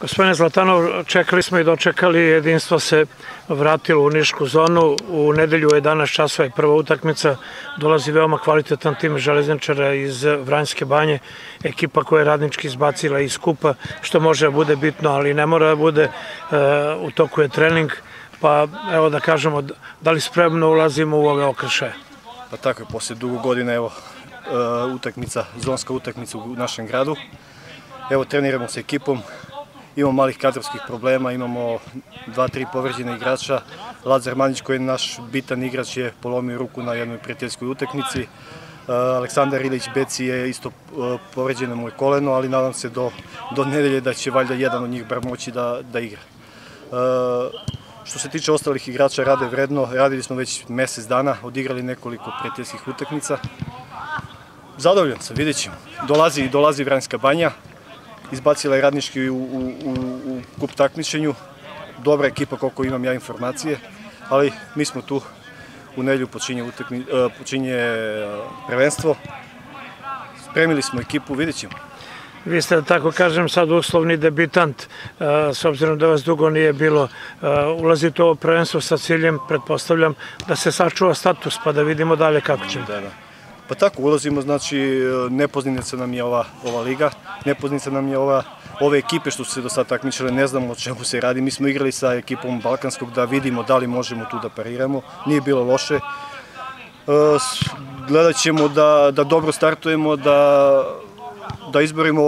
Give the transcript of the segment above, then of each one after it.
Gospodine Zlatanov, čekali smo i dočekali, jedinstvo se vratilo u Nišku zonu, u nedelju u 11 časova je prva utakmica, dolazi veoma kvalitetan tim železničara iz Vranjske banje, ekipa koja je radnički izbacila iz kupa, što može da bude bitno, ali ne mora da bude, e, u toku je trening, pa evo da kažemo, da li spremno ulazimo u ove okršaje? Pa tako je, posle dugo godina, evo, utakmica, zonska utakmica u našem gradu. Evo, treniramo sa ekipom, imamo malih kadrovskih problema, imamo dva, tri povređene igrača. Lazar Manjić koji je naš bitan igrač je polomio ruku na jednoj prijateljskoj utakmici. Uh, Aleksandar Ilić Beci je isto uh, povređeno mu je koleno, ali nadam se do, do nedelje da će valjda jedan od njih bar moći da, da igra. Uh, što se tiče ostalih igrača, rade vredno, radili smo već mesec dana, odigrali nekoliko prijateljskih utakmica. Zadovoljan sam, vidjet ćemo. Dolazi, dolazi Vranjska banja, izbacila je radnički u, u, u, u kup takmičenju. Dobra ekipa koliko imam ja informacije, ali mi smo tu u nelju počinje, utakmi, uh, počinje uh, prvenstvo. Spremili smo ekipu, vidjet ćemo. Vi ste, da tako kažem, sad uslovni debitant, uh, s obzirom da vas dugo nije bilo. Ulazite u ovo prvenstvo sa ciljem, pretpostavljam, da se sačuva status, pa da vidimo dalje kako ćemo. Da, da. Pa tako, ulazimo, znači, nepoznanica nam je ova, ova liga, nepoznanica nam je ova, ove ekipe što su se do sada takmičile, ne znamo o čemu se radi. Mi smo igrali sa ekipom Balkanskog da vidimo da li možemo tu da pariramo, nije bilo loše. E, gledat ćemo da, da dobro startujemo, da, da izborimo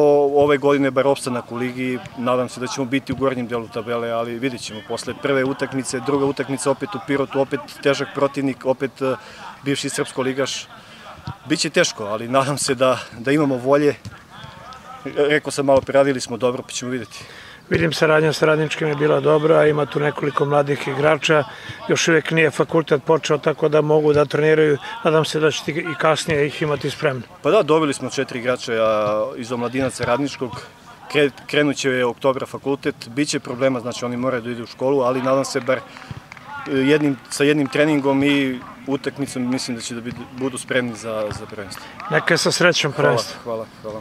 ove godine bar opstanak u ligi. Nadam se da ćemo biti u gornjem delu tabele, ali vidit ćemo posle prve utakmice, druga utakmica opet u Pirotu, opet težak protivnik, opet e, bivši srpsko ligaš. Biće teško, ali nadam se da, da imamo volje. Rekao sam malo, preradili smo dobro, pa ćemo videti. Vidim saradnja sa radničkim je bila dobra, ima tu nekoliko mladih igrača, još uvijek nije fakultet počeo tako da mogu da treniraju, nadam se da ćete i kasnije ih imati spremno. Pa da, dobili smo četiri igrača iz omladinaca radničkog, krenut će oktobra fakultet, biće problema, znači oni moraju da idu u školu, ali nadam se bar jednim, sa jednim treningom i utakmicom mislim da će da budu spremni za, za prvenstvo. Neka je sa srećom prvenstvo. Hvala, hvala, hvala.